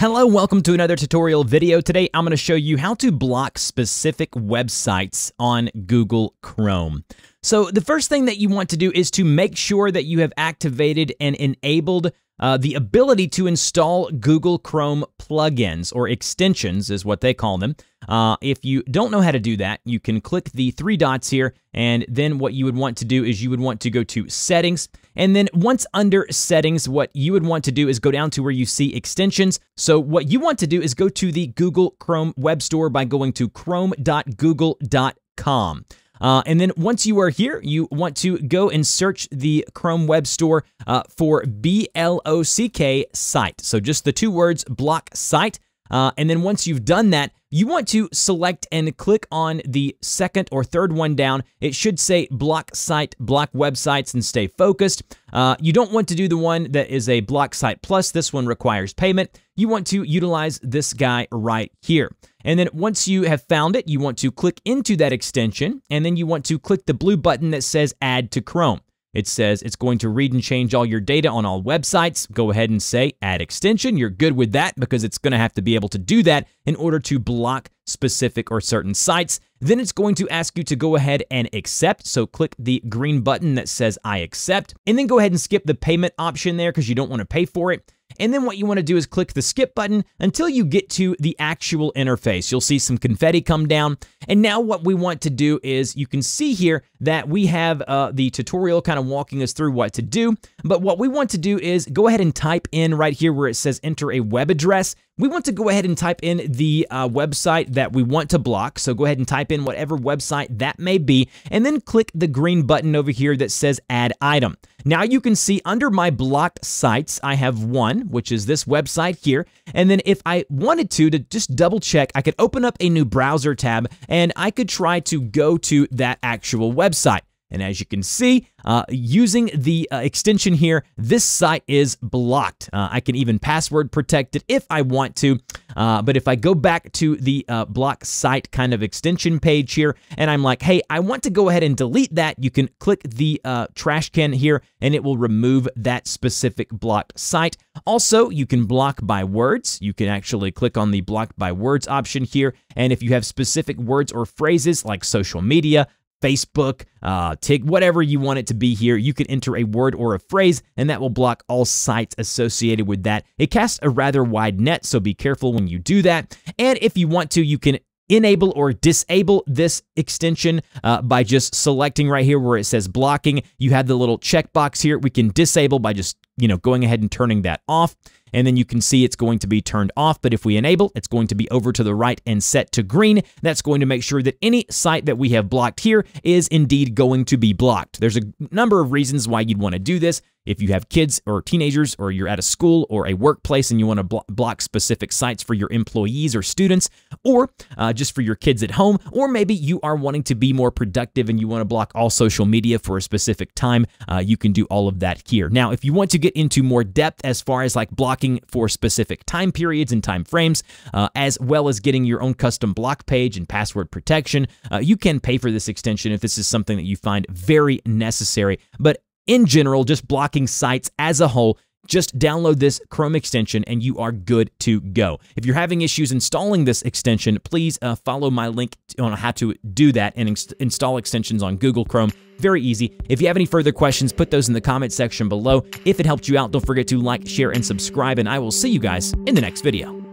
Hello, welcome to another tutorial video. Today I'm going to show you how to block specific websites on Google Chrome. So the first thing that you want to do is to make sure that you have activated and enabled uh, the ability to install Google Chrome plugins or extensions is what they call them. Uh, if you don't know how to do that, you can click the three dots here, and then what you would want to do is you would want to go to Settings, and then once under Settings, what you would want to do is go down to where you see Extensions. So what you want to do is go to the Google Chrome Web Store by going to chrome.google.com. Uh, and then once you are here, you want to go and search the Chrome Web Store uh, for B L O C K site. So just the two words block site. Uh, and then once you've done that, you want to select and click on the second or third one down. It should say block site, block websites, and stay focused. Uh, you don't want to do the one that is a block site plus. This one requires payment. You want to utilize this guy right here. And then once you have found it, you want to click into that extension, and then you want to click the blue button that says Add to Chrome. It says it's going to read and change all your data on all websites. Go ahead and say add extension. You're good with that because it's going to have to be able to do that in order to block specific or certain sites. Then it's going to ask you to go ahead and accept. So click the green button that says I accept and then go ahead and skip the payment option there because you don't want to pay for it. And then what you want to do is click the skip button until you get to the actual interface. You'll see some confetti come down. And now what we want to do is you can see here that we have uh, the tutorial kind of walking us through what to do. But what we want to do is go ahead and type in right here where it says enter a web address we want to go ahead and type in the uh, website that we want to block. So go ahead and type in whatever website that may be, and then click the green button over here that says Add Item. Now you can see under my blocked sites, I have one, which is this website here. And then if I wanted to, to just double check, I could open up a new browser tab and I could try to go to that actual website. And as you can see, uh, using the uh, extension here, this site is blocked. Uh, I can even password protect it if I want to. Uh, but if I go back to the uh, block site kind of extension page here, and I'm like, hey, I want to go ahead and delete that, you can click the uh, trash can here, and it will remove that specific blocked site. Also, you can block by words. You can actually click on the block by words option here. And if you have specific words or phrases like social media, Facebook, uh, TIG, whatever you want it to be here. You can enter a word or a phrase, and that will block all sites associated with that. It casts a rather wide net, so be careful when you do that. And if you want to, you can enable or disable this extension uh, by just selecting right here where it says blocking. You have the little checkbox here. We can disable by just you know going ahead and turning that off and then you can see it's going to be turned off. But if we enable, it's going to be over to the right and set to green. That's going to make sure that any site that we have blocked here is indeed going to be blocked. There's a number of reasons why you'd want to do this. If you have kids or teenagers, or you're at a school or a workplace and you want to blo block specific sites for your employees or students, or uh, just for your kids at home, or maybe you are wanting to be more productive and you want to block all social media for a specific time, uh, you can do all of that here. Now, if you want to get into more depth as far as like blocking for specific time periods and time frames, uh, as well as getting your own custom block page and password protection, uh, you can pay for this extension if this is something that you find very necessary. But in general, just blocking sites as a whole, just download this Chrome extension and you are good to go. If you're having issues installing this extension, please uh, follow my link on how to do that and inst install extensions on Google Chrome. Very easy. If you have any further questions, put those in the comment section below. If it helped you out, don't forget to like, share, and subscribe, and I will see you guys in the next video.